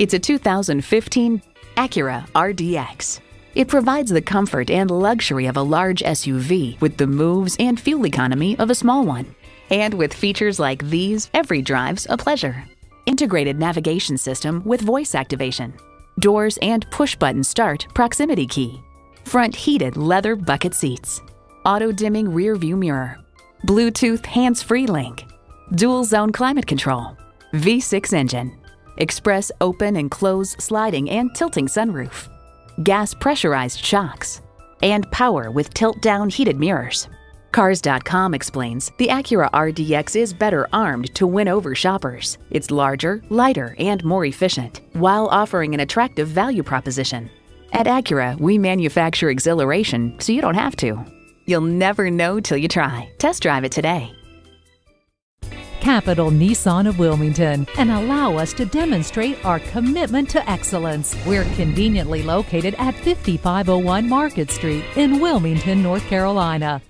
It's a 2015 Acura RDX. It provides the comfort and luxury of a large SUV with the moves and fuel economy of a small one. And with features like these, every drive's a pleasure. Integrated navigation system with voice activation, doors and push button start proximity key, front heated leather bucket seats, auto dimming rear view mirror, Bluetooth hands free link, dual zone climate control, V6 engine, express open and close sliding and tilting sunroof, gas pressurized shocks, and power with tilt down heated mirrors. Cars.com explains the Acura RDX is better armed to win over shoppers. It's larger, lighter, and more efficient, while offering an attractive value proposition. At Acura, we manufacture exhilaration so you don't have to. You'll never know till you try. Test drive it today. Capital Nissan of Wilmington and allow us to demonstrate our commitment to excellence. We're conveniently located at 5501 Market Street in Wilmington, North Carolina.